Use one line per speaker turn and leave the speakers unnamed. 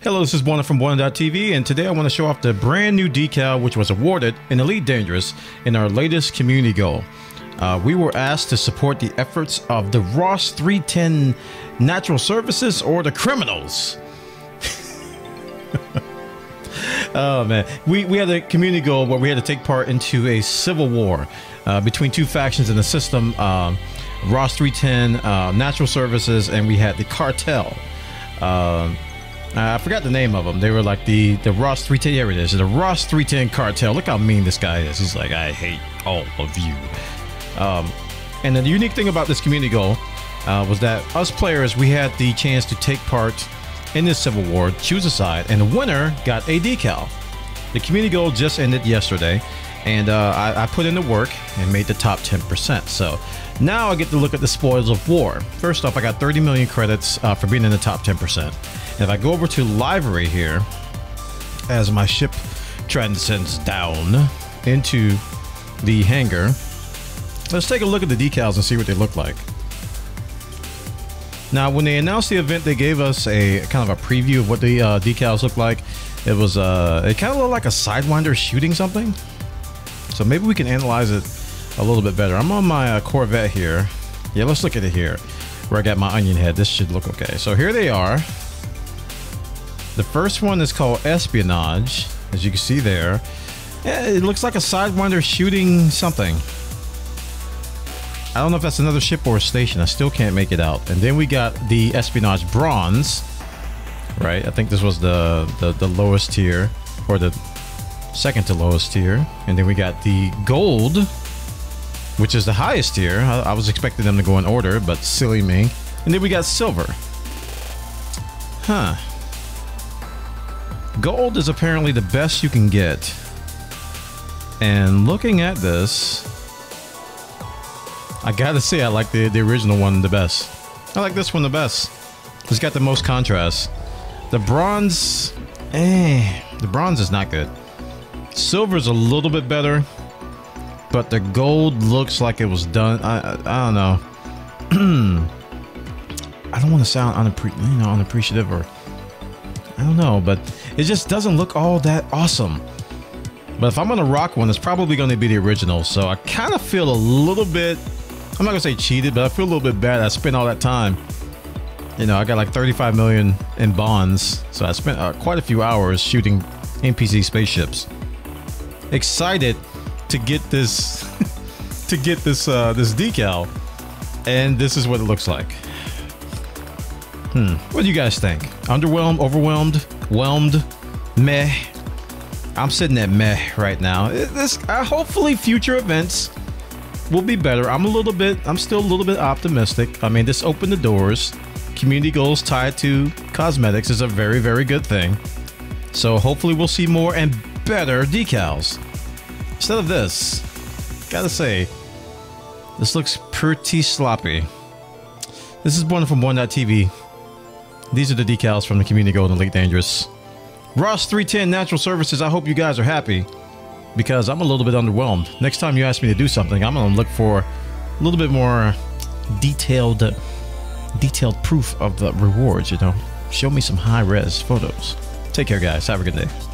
Hello, this is Bwana from Bwana.tv, and today I want to show off the brand new decal which was awarded in Elite Dangerous in our latest community goal. Uh, we were asked to support the efforts of the Ross 310 Natural Services or the criminals. oh man, we, we had a community goal where we had to take part into a civil war uh, between two factions in the system um, Ross 310 uh, Natural Services, and we had the cartel. Uh, I forgot the name of them. They were like the the Ross 310. Here it is. The Ross 310 cartel. Look how mean this guy is. He's like, I hate all of you. Um, and the unique thing about this community goal uh, was that us players we had the chance to take part in this civil war, choose a side, and the winner got a decal. The community goal just ended yesterday, and uh, I, I, put in the work and made the top 10%. So now I get to look at the spoils of war. First off, I got 30 million credits uh, for being in the top 10%. If I go over to livery here, as my ship transcends down into the hangar, let's take a look at the decals and see what they look like. Now, when they announced the event, they gave us a kind of a preview of what the uh, decals look like. It was uh, it kind of looked like a sidewinder shooting something. So maybe we can analyze it a little bit better. I'm on my uh, Corvette here. Yeah, let's look at it here, where I got my onion head. This should look okay. So here they are. The first one is called Espionage, as you can see there. Yeah, it looks like a Sidewinder shooting something. I don't know if that's another ship or a station. I still can't make it out. And then we got the Espionage Bronze, right? I think this was the, the, the lowest tier, or the second to lowest tier. And then we got the Gold, which is the highest tier. I, I was expecting them to go in order, but silly me. And then we got Silver. Huh. Gold is apparently the best you can get. And looking at this, I gotta say I like the, the original one the best. I like this one the best. It's got the most contrast. The bronze, eh, the bronze is not good. Silver's a little bit better, but the gold looks like it was done. I, I, I don't know. I don't want to sound unappre you know, unappreciative or I don't know, but it just doesn't look all that awesome. But if I'm gonna rock one, it's probably gonna be the original. So I kind of feel a little bit, I'm not gonna say cheated, but I feel a little bit bad. I spent all that time. You know, I got like 35 million in bonds. So I spent uh, quite a few hours shooting NPC spaceships. Excited to get this, to get this, uh, this decal. And this is what it looks like. Hmm. What do you guys think? Underwhelmed, overwhelmed, whelmed, meh? I'm sitting at meh right now. This uh, hopefully future events will be better. I'm a little bit, I'm still a little bit optimistic. I mean, this opened the doors. Community goals tied to cosmetics is a very, very good thing. So hopefully we'll see more and better decals. Instead of this, gotta say, this looks pretty sloppy. This is Bwana from Bwana.tv. These are the decals from the Community Goal Elite Dangerous. Ross 310 Natural Services, I hope you guys are happy because I'm a little bit underwhelmed. Next time you ask me to do something, I'm to look for a little bit more detailed detailed proof of the rewards, you know. Show me some high-res photos. Take care, guys. Have a good day.